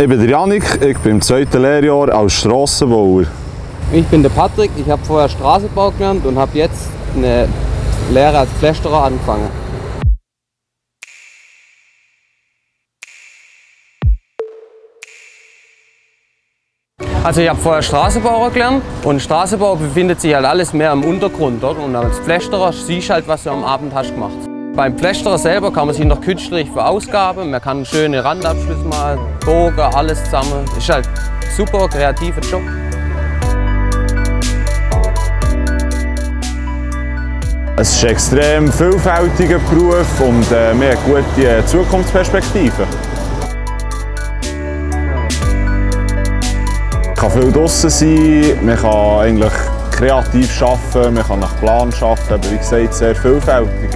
Ich bin der Janik, ich bin im zweiten Lehrjahr als Strassenbauer. Ich bin der Patrick, ich habe vorher Straßenbau gelernt und habe jetzt eine Lehre als Pflästerer angefangen. Also ich habe vorher Straßenbauer gelernt und Straßenbau befindet sich halt alles mehr im Untergrund. Oder? Und als Pflästerer siehst du halt, was du am Abend hast gemacht. Beim Pflästerer selber kann man sich noch künstlich verausgaben. Man kann schöne Randabschlüsse machen, Bogen, alles zusammen. Ist halt ein super kreativer Job. Es ist ein extrem vielfältiger Beruf und äh, wir haben gute Zukunftsperspektiven. Man kann viel draußen sein, man kann eigentlich kreativ arbeiten, man kann nach Plan arbeiten, aber wie gesagt sehr vielfältig.